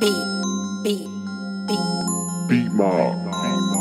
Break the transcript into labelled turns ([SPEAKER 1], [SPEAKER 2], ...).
[SPEAKER 1] beat, beat, beat.
[SPEAKER 2] Beat mob.